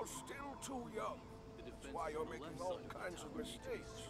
You're still too young. That's why you're making all kinds of mistakes.